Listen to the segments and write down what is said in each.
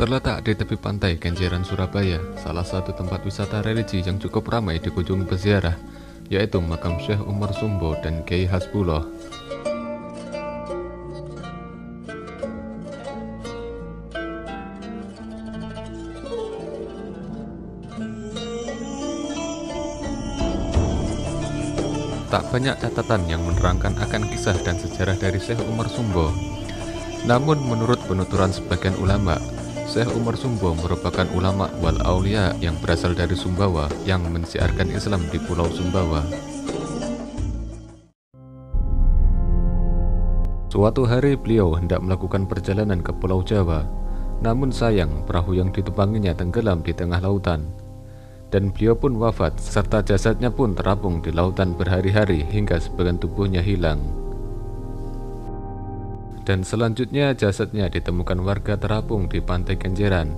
Terletak di tepi pantai Kenjeran, Surabaya, salah satu tempat wisata religi yang cukup ramai dikunjungi peziarah, yaitu makam Syekh Umar Sumbo dan Kiai Hasbullah. Tak banyak catatan yang menerangkan akan kisah dan sejarah dari Syekh Umar Sumbo. Namun menurut penuturan sebagian ulama, Syekh Umar Sumbo merupakan ulama wal aulia yang berasal dari Sumbawa yang mensiarkan Islam di Pulau Sumbawa. Suatu hari beliau hendak melakukan perjalanan ke Pulau Jawa, namun sayang perahu yang ditumpanginya tenggelam di tengah lautan dan beliau pun wafat serta jasadnya pun terapung di lautan berhari-hari hingga sebagian tubuhnya hilang. Dan selanjutnya jasadnya ditemukan warga terapung di pantai Kenjeran.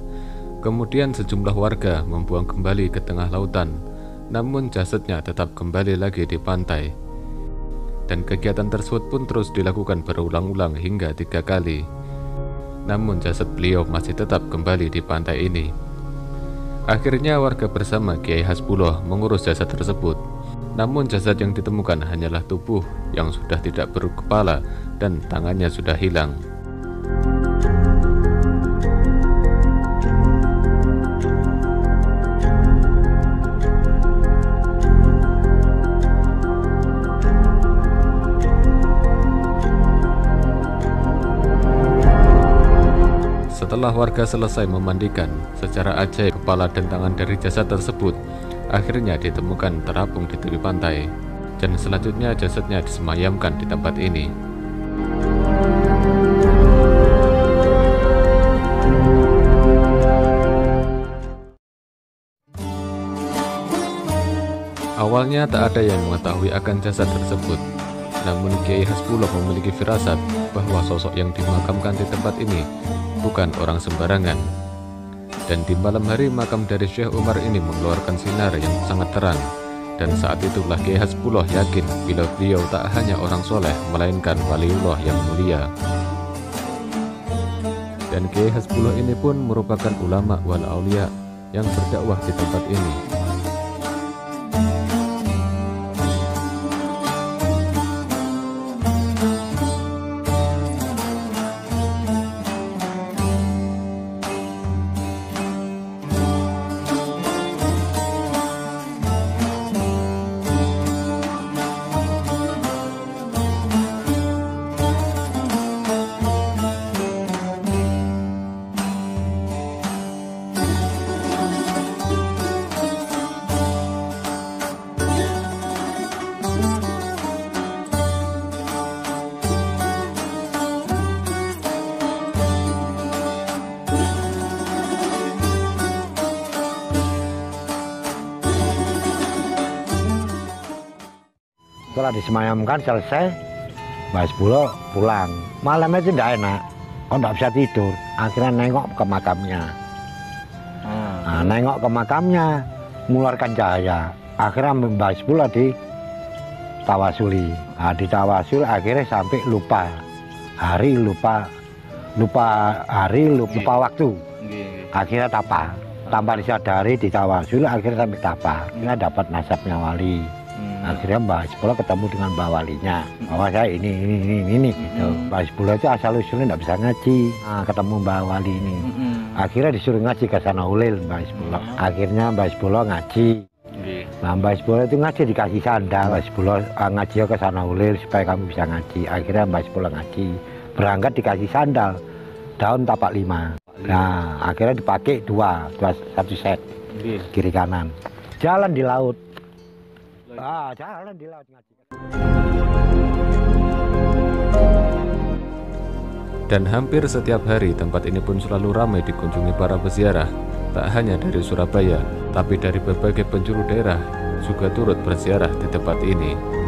Kemudian sejumlah warga membuang kembali ke tengah lautan, namun jasadnya tetap kembali lagi di pantai. Dan kegiatan tersebut pun terus dilakukan berulang-ulang hingga tiga kali. Namun jasad beliau masih tetap kembali di pantai ini. Akhirnya warga bersama Kiai Hasbullah mengurus jasad tersebut. Namun jasad yang ditemukan hanyalah tubuh yang sudah tidak berkepala dan tangannya sudah hilang. Setelah warga selesai memandikan, secara ajaib kepala dan tangan dari jasad tersebut akhirnya ditemukan terapung di tepi pantai, dan selanjutnya jasadnya disemayamkan di tempat ini. Awalnya tak ada yang mengetahui akan jasad tersebut, namun Kiai Hasbullah memiliki firasat bahwa sosok yang dimakamkan di tempat ini bukan orang sembarangan. Dan di malam hari makam dari Syekh Umar ini mengeluarkan sinar yang sangat terang. Dan saat itulah Kiai Hasbullah yakin bila beliau tak hanya orang soleh, melainkan waliullah yang mulia. Dan Kiai Hasbullah ini pun merupakan ulama wal aulia yang berdakwah di tempat ini. Setelah disemayamkan selesai. Mbak Sebulo pulang. Malamnya itu tidak enak. Kok tidak bisa tidur. Akhirnya nengok ke makamnya. Hmm. nah, nengok ke makamnya mengeluarkan cahaya. Akhirnya Mbak Sebulo di tawasuli. Nah, di tawasul akhirnya sampai lupa hari lupa lupa hari lupa, lupa waktu. Akhirnya tapa. Tanpa disadari di tawasul akhirnya sampai tapa. Akhirnya dapat nasabnya wali. Akhirnya Mbak Hizbullah ketemu dengan Mbak Walinya. Hmm. Bahwa saya ini, ini, ini, ini gitu. Hmm. Mbak Hizbullah itu asal usulnya tidak bisa ngaji. Nah, ketemu Mbak Wali ini. Hmm. Akhirnya disuruh ngaji ke sana ulil Mbak Hizbullah. Hmm. Akhirnya Mbak Hizbullah ngaji. Nah Mbak Hizbullah itu ngaji dikasih sandal. Mbak Hizbullah uh, ngaji ke sana ulil supaya kamu bisa ngaji. Akhirnya Mbak Hizbullah ngaji. Berangkat dikasih sandal. Daun tapak lima. Nah akhirnya dipakai dua, dua satu set. Kiri kanan. Jalan di laut Dan hampir setiap hari tempat ini pun selalu ramai dikunjungi para peziarah, tak hanya dari Surabaya, tapi dari berbagai penjuru daerah juga turut berziarah di tempat ini.